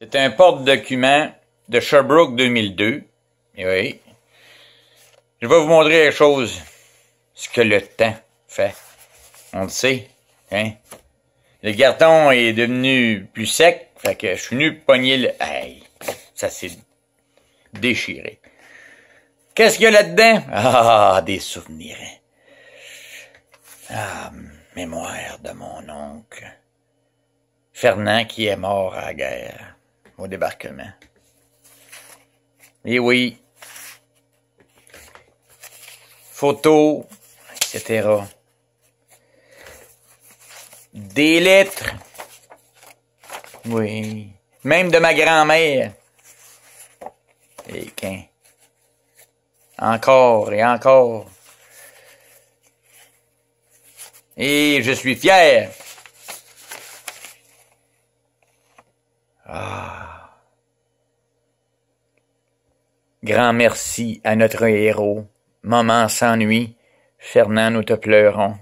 C'est un porte-document de Sherbrooke 2002. Oui. Je vais vous montrer les choses. Ce que le temps fait. On le sait. Hein? Le carton est devenu plus sec. Fait que je suis venu pogner le... Hey, ça s'est déchiré. Qu'est-ce qu'il y a là-dedans? Ah, des souvenirs. Ah, mémoire de mon oncle. Fernand qui est mort à la guerre, au débarquement. Et oui. Photos, etc. Des lettres. Oui. Même de ma grand-mère. Et qu'un. Encore et encore. Et je suis fier. Ah. Grand merci à notre héros. Moment sans nuit. Fernand, nous te pleurons.